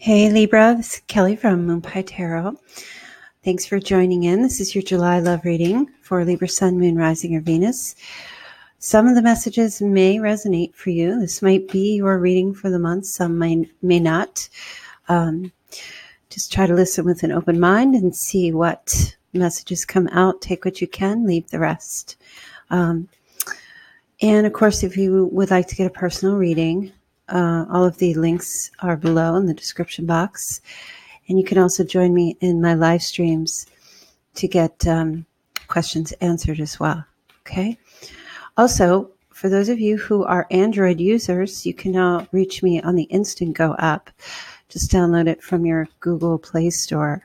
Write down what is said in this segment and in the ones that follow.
Hey Libra, this is Kelly from Moonpie Tarot. Thanks for joining in. This is your July love reading for Libra Sun, Moon, Rising, or Venus. Some of the messages may resonate for you. This might be your reading for the month. Some may may not. Um, just try to listen with an open mind and see what messages come out. Take what you can, leave the rest. Um, and of course, if you would like to get a personal reading, uh, all of the links are below in the description box. And you can also join me in my live streams to get um, questions answered as well. Okay. Also, for those of you who are Android users, you can now reach me on the Instant Go app. Just download it from your Google Play Store.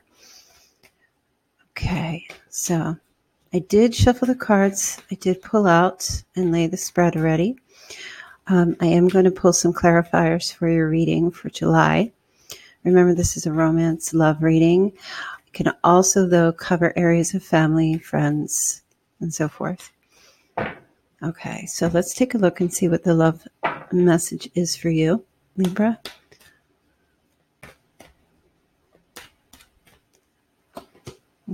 Okay, so I did shuffle the cards. I did pull out and lay the spread already. Um, I am going to pull some clarifiers for your reading for July. Remember, this is a romance love reading. It can also, though, cover areas of family, friends, and so forth. Okay, so let's take a look and see what the love message is for you, Libra.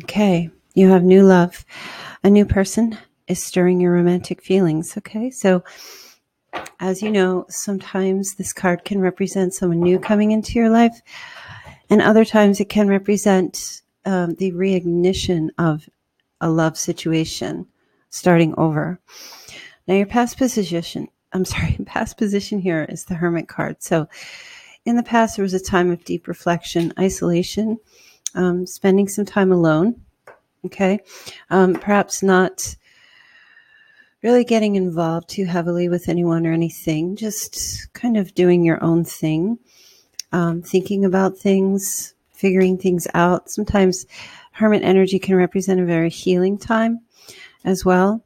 Okay, you have new love. A new person is stirring your romantic feelings. Okay, so as you know, sometimes this card can represent someone new coming into your life, and other times it can represent um, the reignition of a love situation starting over. Now, your past position, I'm sorry, past position here is the Hermit card. So, in the past, there was a time of deep reflection, isolation, um, spending some time alone. Okay. Um, perhaps not really getting involved too heavily with anyone or anything, just kind of doing your own thing, um, thinking about things, figuring things out. Sometimes hermit energy can represent a very healing time as well.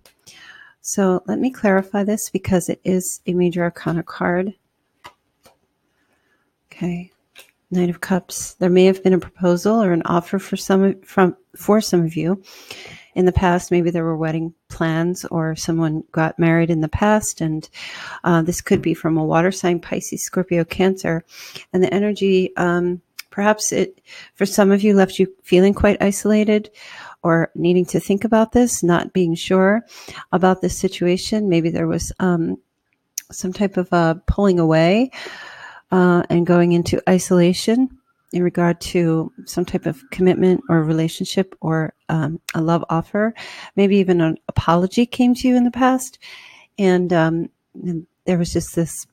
So let me clarify this because it is a major arcana card. Okay. Knight of Cups. There may have been a proposal or an offer for some from for some of you in the past. Maybe there were wedding plans or someone got married in the past. And uh, this could be from a water sign, Pisces, Scorpio, Cancer. And the energy, um, perhaps it, for some of you, left you feeling quite isolated or needing to think about this, not being sure about this situation. Maybe there was um, some type of uh, pulling away uh, and going into isolation in regard to some type of commitment or relationship or um, a love offer. Maybe even an apology came to you in the past. And, um, and there was just this,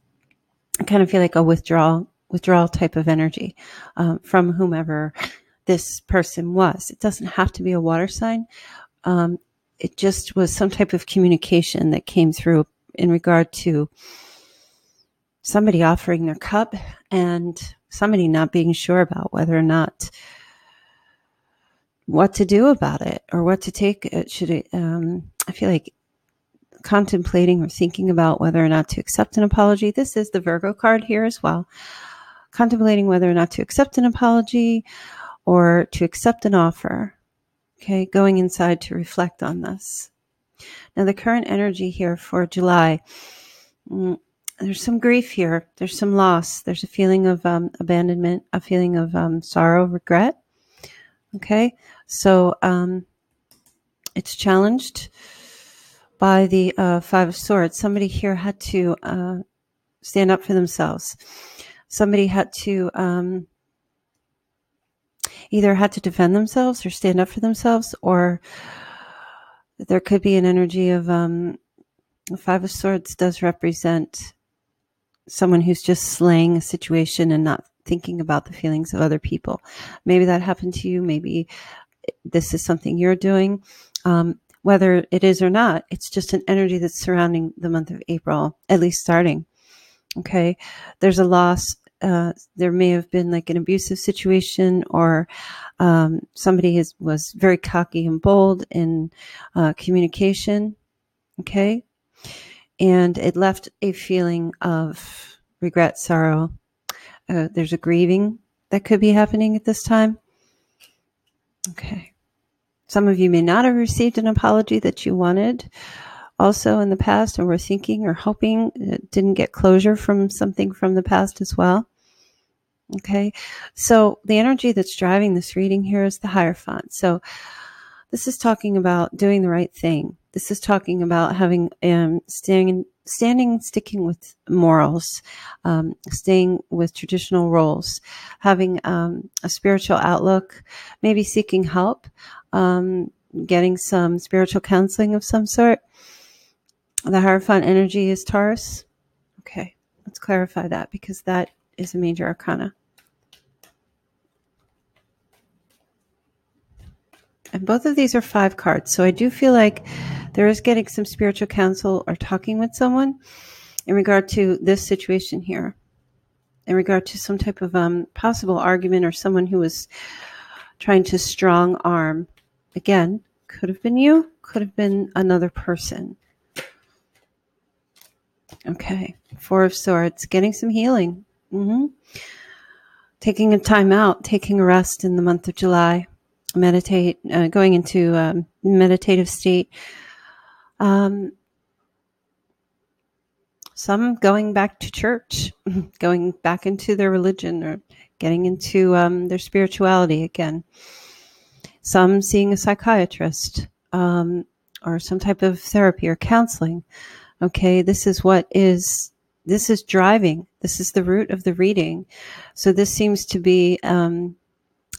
kind of feel like a withdrawal, withdrawal type of energy um, from whomever this person was. It doesn't have to be a water sign. Um, it just was some type of communication that came through in regard to somebody offering their cup and somebody not being sure about whether or not what to do about it or what to take it should it um, i feel like contemplating or thinking about whether or not to accept an apology. This is the virgo card here as well. Contemplating whether or not to accept an apology or to accept an offer. Okay going inside to reflect on this. Now the current energy here for july mm, there's some grief here. There's some loss. There's a feeling of um, abandonment, a feeling of um, sorrow, regret. Okay, so um, it's challenged by the uh, Five of Swords. Somebody here had to uh, stand up for themselves. Somebody had to um, either had to defend themselves or stand up for themselves, or there could be an energy of um, Five of Swords does represent someone who's just slaying a situation and not thinking about the feelings of other people. Maybe that happened to you. Maybe this is something you're doing. Um, whether it is or not, it's just an energy that's surrounding the month of April, at least starting. Okay. There's a loss. Uh, there may have been like an abusive situation or um, somebody is, was very cocky and bold in uh, communication. Okay and it left a feeling of regret, sorrow. Uh, there's a grieving that could be happening at this time. Okay. Some of you may not have received an apology that you wanted also in the past and were thinking or hoping it didn't get closure from something from the past as well. Okay. So the energy that's driving this reading here is the higher Hierophant. So this is talking about doing the right thing. This is talking about having um, standing, standing, sticking with morals, um, staying with traditional roles, having um, a spiritual outlook, maybe seeking help, um, getting some spiritual counseling of some sort. The Hierophant energy is Taurus. Okay, let's clarify that because that is a major arcana. And both of these are five cards. So I do feel like there is getting some spiritual counsel or talking with someone in regard to this situation here, in regard to some type of um, possible argument or someone who was trying to strong arm. Again, could have been you, could have been another person. Okay, Four of Swords, getting some healing. Mm-hmm. Taking a time out, taking a rest in the month of July meditate, uh, going into um, meditative state. Um, some going back to church, going back into their religion or getting into um, their spirituality again. Some seeing a psychiatrist um, or some type of therapy or counseling. Okay, this is what is this is driving. This is the root of the reading. So this seems to be um,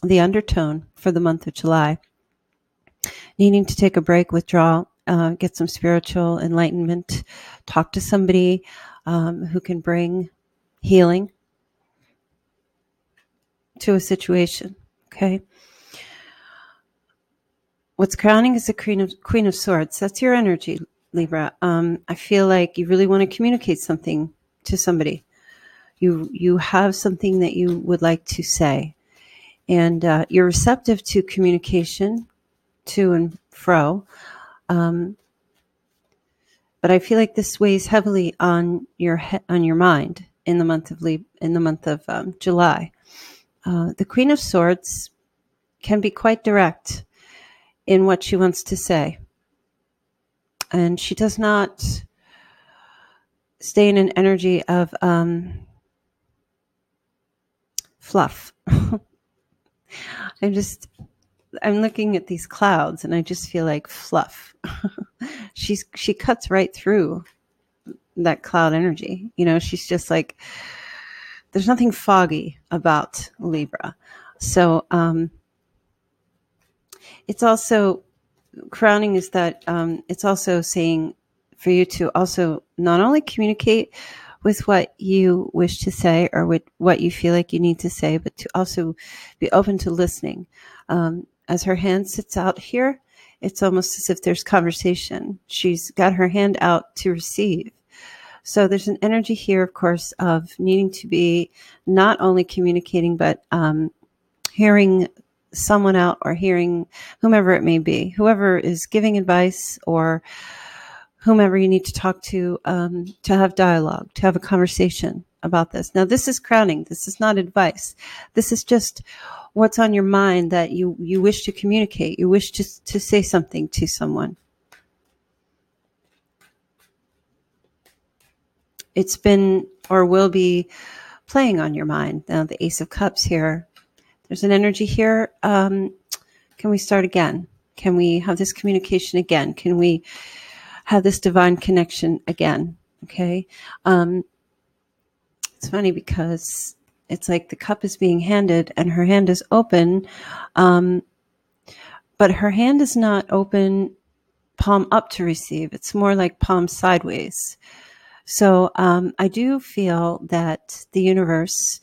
the undertone for the month of July. Needing to take a break, withdraw, uh, get some spiritual enlightenment, talk to somebody um, who can bring healing to a situation. Okay. What's crowning is the Queen of Queen of Swords. That's your energy, Libra. Um, I feel like you really want to communicate something to somebody. You you have something that you would like to say and uh, you're receptive to communication to and fro. Um, but I feel like this weighs heavily on your he- on your mind in the month of Le- in the month of um, July. Uh, the Queen of Swords can be quite direct in what she wants to say, and she does not stay in an energy of um, fluff. I'm just I'm looking at these clouds and I just feel like fluff. she's she cuts right through that cloud energy. You know, she's just like there's nothing foggy about Libra. So um it's also crowning is that um it's also saying for you to also not only communicate with what you wish to say or with what you feel like you need to say, but to also be open to listening. Um, as her hand sits out here, it's almost as if there's conversation. She's got her hand out to receive. So there's an energy here, of course, of needing to be not only communicating, but um, hearing someone out or hearing whomever it may be, whoever is giving advice or whomever you need to talk to um, to have dialogue, to have a conversation about this. Now, this is crowning. This is not advice. This is just what's on your mind that you you wish to communicate. You wish to to say something to someone. It's been or will be playing on your mind. Now, the Ace of Cups here. There's an energy here. Um, can we start again? Can we have this communication again? Can we have this divine connection again. Okay. Um, it's funny because it's like the cup is being handed and her hand is open. Um, but her hand is not open palm up to receive. It's more like palm sideways. So um, I do feel that the universe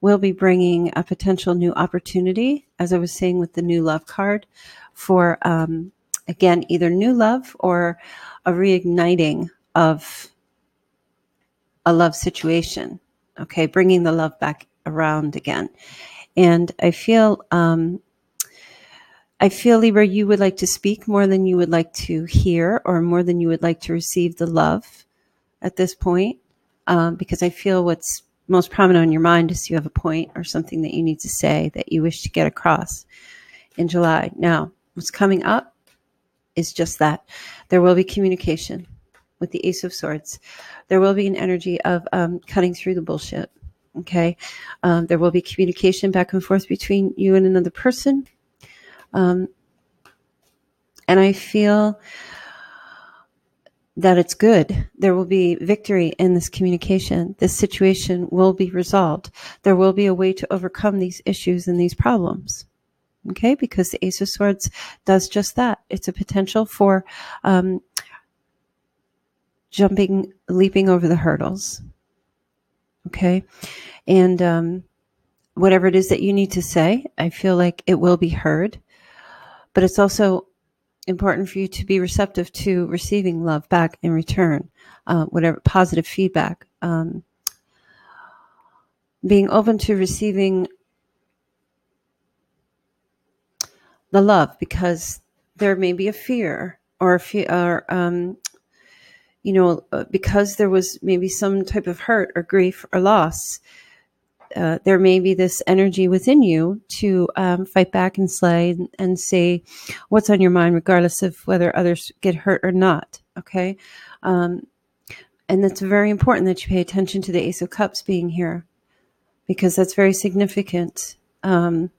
will be bringing a potential new opportunity, as I was saying with the new love card, for um, again either new love or a reigniting of a love situation. Okay, bringing the love back around again. And I feel, um, I feel, Libra, you would like to speak more than you would like to hear, or more than you would like to receive the love at this point, um, because I feel what's most prominent on your mind is you have a point or something that you need to say that you wish to get across in July. Now, what's coming up is just that. There will be communication with the Ace of Swords. There will be an energy of um, cutting through the bullshit. Okay. Um, there will be communication back and forth between you and another person. Um, and I feel that it's good. There will be victory in this communication. This situation will be resolved. There will be a way to overcome these issues and these problems. Okay, because the Ace of Swords does just that. It's a potential for um, jumping, leaping over the hurdles. Okay, and um, whatever it is that you need to say, I feel like it will be heard. But it's also important for you to be receptive to receiving love back in return, uh, whatever positive feedback. Um, being open to receiving the love because there may be a fear or a fear, or, um, you know, uh, because there was maybe some type of hurt or grief or loss uh, there may be this energy within you to um, fight back and slay and, and, say what's on your mind, regardless of whether others get hurt or not. Okay. Um, and it's very important that you pay attention to the Ace of Cups being here because that's very significant. Um,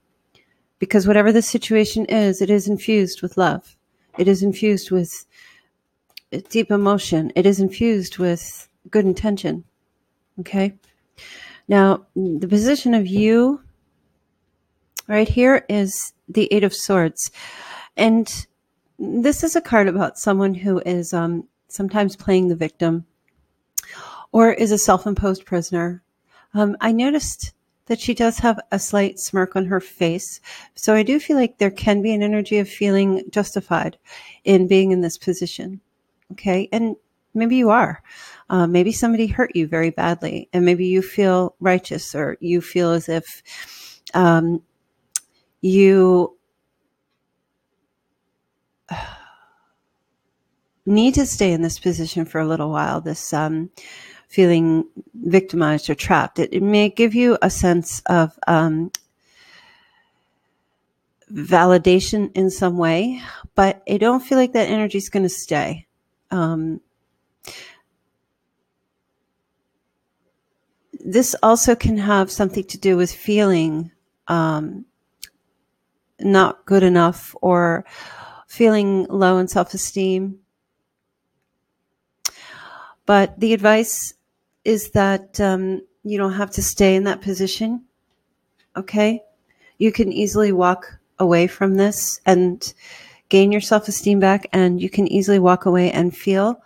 because whatever the situation is, it is infused with love, it is infused with deep emotion, it is infused with good intention. Okay. Now, the position of you right here is the Eight of Swords. And this is a card about someone who is um, sometimes playing the victim or is a self imposed prisoner. Um, I noticed that she does have a slight smirk on her face. So I do feel like there can be an energy of feeling justified in being in this position. Okay. And maybe you are. Uh, maybe somebody hurt you very badly, and maybe you feel righteous or you feel as if um, you need to stay in this position for a little while. This um, feeling victimized or trapped. It, it, may give you a sense of um, validation in some way, but I don't feel like that energy is going to stay. Um, this also can have something to do with feeling um, not good enough or feeling low in self esteem. But the advice is that um, you don't have to stay in that position. Okay? You can easily walk away from this and gain your self esteem back, and you can easily walk away and feel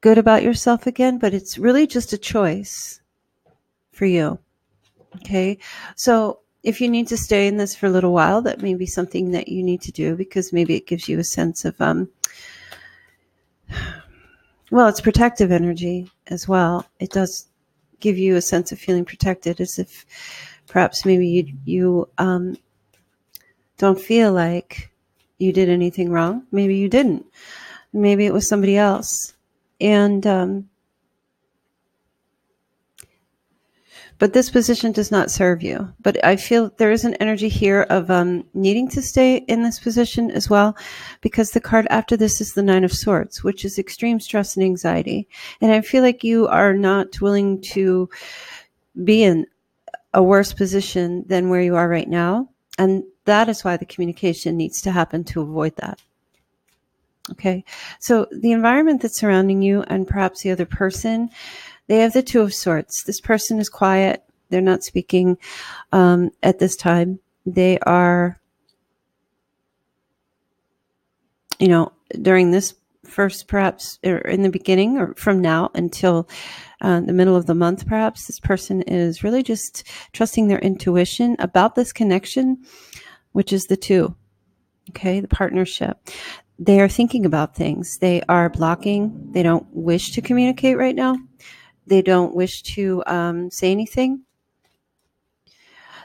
good about yourself again. But it's really just a choice for you. Okay. So if you need to stay in this for a little while, that may be something that you need to do because maybe it gives you a sense of, um, well, it's protective energy as well. It does give you a sense of feeling protected as if perhaps maybe you, you, um, don't feel like you did anything wrong. Maybe you didn't. Maybe it was somebody else. And, um, but this position does not serve you. But I feel there is an energy here of um, needing to stay in this position as well, because the card after this is the Nine of Swords, which is extreme stress and anxiety. And I feel like you are not willing to be in a worse position than where you are right now. And that is why the communication needs to happen to avoid that. Okay. So the environment that's surrounding you and perhaps the other person they have the Two of Swords. This person is quiet. They're not speaking um, at this time. They are, you know, during this first, perhaps, or in the beginning, or from now until uh, the middle of the month, perhaps, this person is really just trusting their intuition about this connection, which is the two. Okay, the partnership they are thinking about things. They are blocking. They don't wish to communicate right now they don't wish to um, say anything.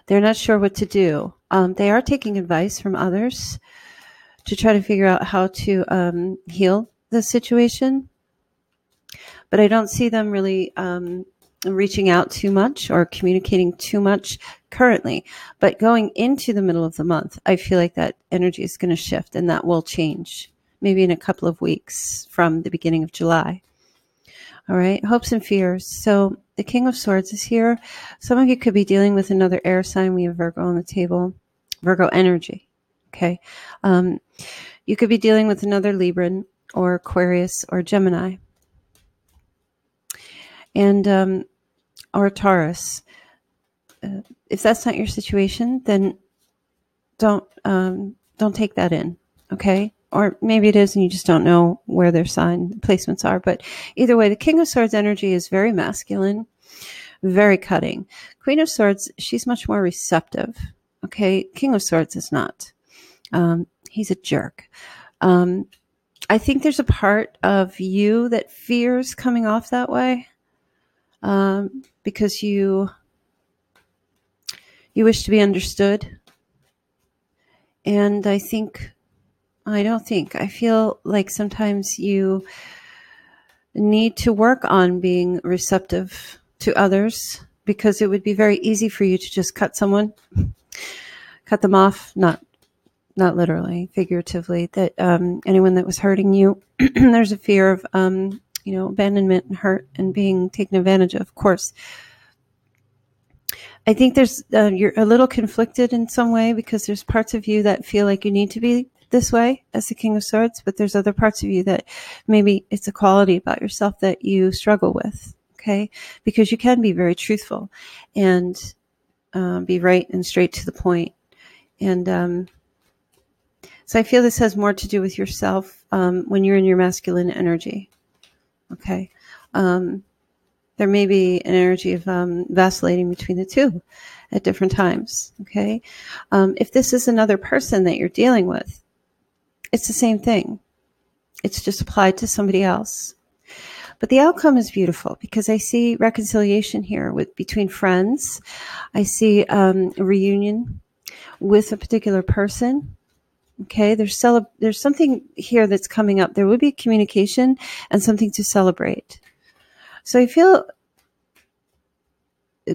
They're not sure what to do. Um, they are taking advice from others to try to figure out how to um, heal the situation. But I don't see them really um, reaching out too much or communicating too much currently. But going into the middle of the month, I feel like that energy is going to shift and that will change maybe in a couple of weeks from the beginning of July. All right, hopes and fears. So the King of Swords is here. Some of you could be dealing with another air sign. We have Virgo on the table, Virgo energy. Okay. Um, you could be dealing with another Libran or Aquarius or Gemini. And, um, or Taurus. Uh, if that's not your situation, then don't, um, don't take that in. Okay or maybe it is and you just don't know where their sign placements are. But either way, the King of Swords energy is very masculine, very cutting. Queen of Swords, she's much more receptive. Okay. King of Swords is not. Um, he's a jerk. Um, I think there's a part of you that fears coming off that way um, because you you wish to be understood, and I think I don't think. I feel like sometimes you need to work on being receptive to others because it would be very easy for you to just cut someone, cut them off, not not literally, figuratively. That um, anyone that was hurting you, there's a fear of um, you know abandonment and hurt and being taken advantage of. Of course, I think there's uh, you're a little conflicted in some way because there's parts of you that feel like you need to be this way as the King of Swords, but there's other parts of you that maybe it's a quality about yourself that you struggle with. Okay. Because you can be very truthful and um, be right and straight to the point. And um, so I feel this has more to do with yourself um, when you're in your masculine energy. Okay. Um, there may be an energy of um, vacillating between the two at different times. Okay. Um, if this is another person that you're dealing with, it's the same thing. It's just applied to somebody else. But the outcome is beautiful because I see reconciliation here with between friends. I see um, a reunion with a particular person. Okay, there's there's something here that's coming up. There will be communication and something to celebrate. So I feel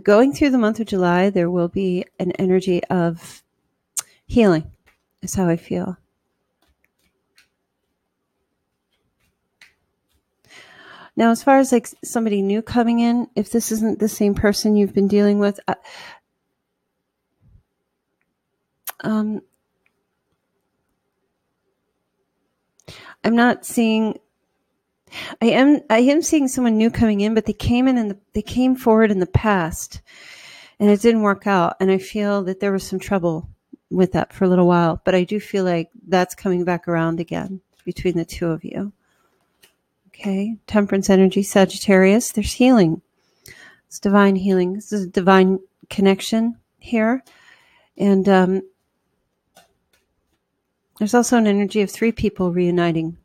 going through the month of July, there will be an energy of healing. Is how I feel. Now, as far as like somebody new coming in, if this isn't the same person you've been dealing with, uh, um, I'm not seeing. I am. I am seeing someone new coming in, but they came in and the, they came forward in the past, and it didn't work out. And I feel that there was some trouble with that for a little while. But I do feel like that's coming back around again between the two of you. Okay. Temperance energy, Sagittarius. There's healing. It's divine healing. This is a divine connection here. And um, there's also an energy of three people reuniting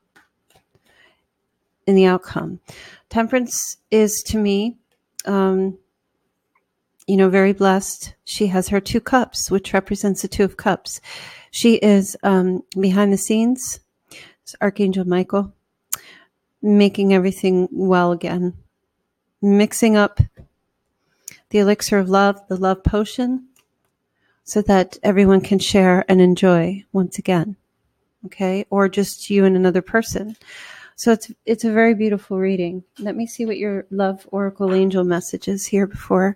in the outcome. Temperance is to me, um, you know, very blessed. She has her two cups, which represents the two of cups. She is um, behind the scenes. It's Archangel Michael making everything well again, mixing up the elixir of love, the love potion, so that everyone can share and enjoy once again. Okay. Or just you and another person. So it's, it's a very beautiful reading. Let me see what your love oracle angel message is here before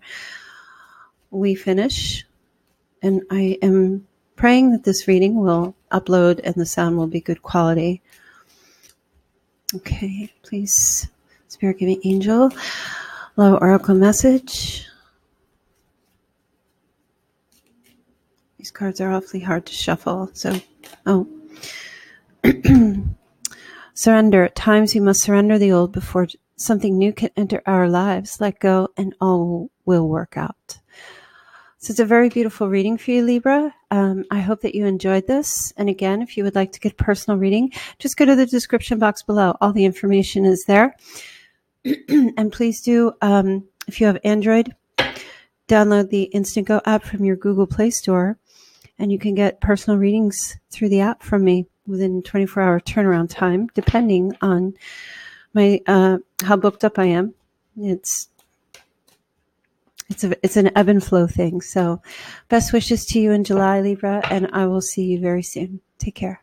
we finish. And I am praying that this reading will upload and the sound will be good quality. Okay, please, Spirit, give me angel. Love oracle message. These cards are awfully hard to shuffle. So, oh. surrender. At times, we must surrender the old before something new can enter our lives. Let go, and all will work out. So it's a very beautiful reading for you, Libra. Um, I hope that you enjoyed this. And again, if you would like to get a personal reading, just go to the description box below. All the information is there. and please do, um, if you have Android, download the Instant Go app from your Google Play Store, and you can get personal readings through the app from me within 24 hour turnaround time, depending on my uh, how booked up I am. It's it's a, it's an ebb and flow thing. So best wishes to you in July, Libra, and I will see you very soon. Take care.